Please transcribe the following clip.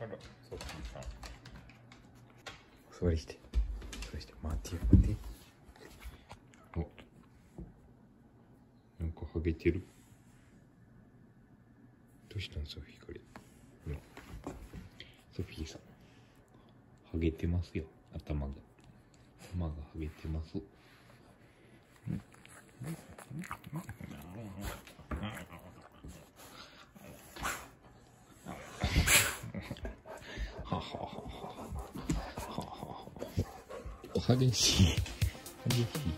あらソフィーさん座りして。座りして。待ってよ待って。お。なんかハゲてる。どうしたんソフィーこれほら。ソフィーさん。ハゲてますよ。頭が。頭がハゲてます。はははははは激しい激しい